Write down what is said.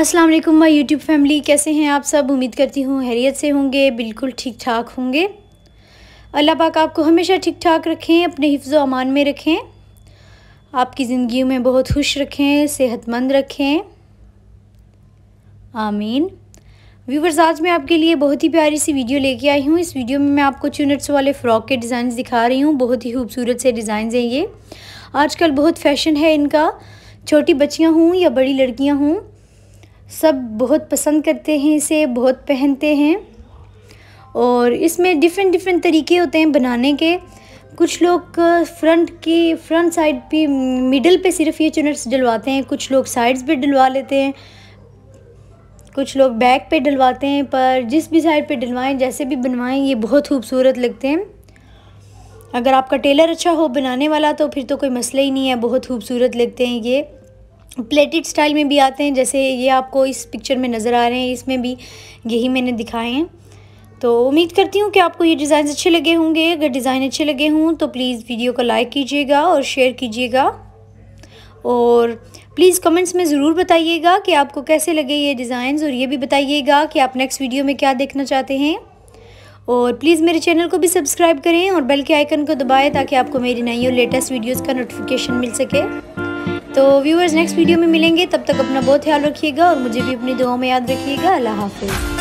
अस्सलाम वालेकुम my YouTube family. कैसे हैं आप सब? उम्मीद करती हूँ हैरियत से होंगे, बिल्कुल ठीक ठाक होंगे। अल्लाह पाक आपको हमेशा ठीक ठाक रखें, अपने हिफ्ज़ अमान में रखें। आपकी ज़िंदगी में बहुत खुश रखें, सेहतमंद रखें। आमीन। व्यूवर्स, आज मैं आपके लिए बहुत ही प्यारी सी वीडियो लेके आई हूँ। इस वीडियो में मैं आपको चुनट्स वाले फ़्रॉक के डिज़ाइन दिखा रही हूँ। बहुत ही खूबसूरत से डिज़ाइन हैं ये। आजकल बहुत फ़ैशन है इनका। छोटी बच्चियाँ हों या बड़ी लड़कियाँ हों सब बहुत पसंद करते हैं इसे, बहुत पहनते हैं। और इसमें डिफरेंट डिफरेंट तरीके होते हैं बनाने के। कुछ लोग फ्रंट की फ्रंट साइड पे मिडल पे सिर्फ़ ये चुनट्स डलवाते हैं। कुछ लोग साइड्स पे डलवा लेते हैं। कुछ लोग बैक पे डलवाते हैं, पर जिस भी साइड पे डलवाएँ, जैसे भी बनवाएँ, ये बहुत खूबसूरत लगते हैं। अगर आपका टेलर अच्छा हो बनाने वाला तो फिर तो कोई मसला ही नहीं है। बहुत खूबसूरत लगते हैं ये। प्लेटेड स्टाइल में भी आते हैं, जैसे ये आपको इस पिक्चर में नज़र आ रहे हैं, इसमें भी यही मैंने दिखाए हैं। तो उम्मीद करती हूँ कि आपको ये डिज़ाइन अच्छे लगे होंगे। अगर डिज़ाइन अच्छे लगे हों तो प्लीज़ वीडियो को लाइक कीजिएगा और शेयर कीजिएगा। और प्लीज़ कमेंट्स में ज़रूर बताइएगा कि आपको कैसे लगे ये डिज़ाइन और ये भी बताइएगा कि आप नेक्स्ट वीडियो में क्या देखना चाहते हैं। और प्लीज़ मेरे चैनल को भी सब्सक्राइब करें और बेल के आइकन को दबाएँ ताकि आपको मेरी नई और लेटेस्ट वीडियोज़ का नोटिफिकेशन मिल सके। तो व्यूअर्स नेक्स्ट वीडियो में मिलेंगे। तब तक अपना बहुत ख्याल रखिएगा और मुझे भी अपनी दुआओं में याद रखिएगा। अल्लाह हाफिज़।